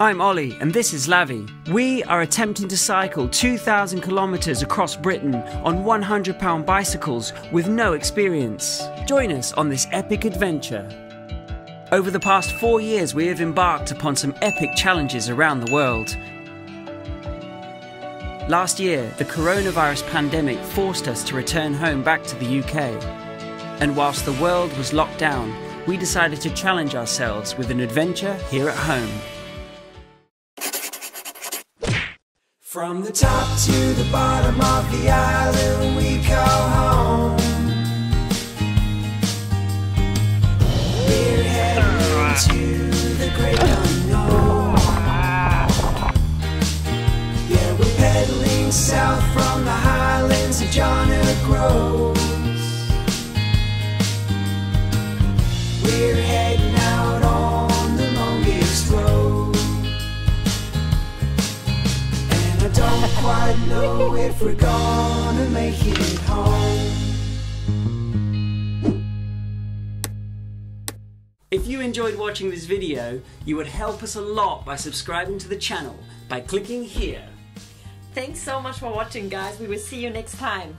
I'm Ollie, and this is Lavi. We are attempting to cycle 2,000 kilometres across Britain on 100 pound bicycles with no experience. Join us on this epic adventure. Over the past four years, we have embarked upon some epic challenges around the world. Last year, the coronavirus pandemic forced us to return home back to the UK. And whilst the world was locked down, we decided to challenge ourselves with an adventure here at home. From the top to the bottom of the island we call home. We're heading into the great unknown. Yeah, we're pedaling south from the highlands of John o'Groats. Don't quite know if we're gonna make it home. If you enjoyed watching this video, you would help us a lot by subscribing to the channel by clicking here. Thanks so much for watching guys. We will see you next time.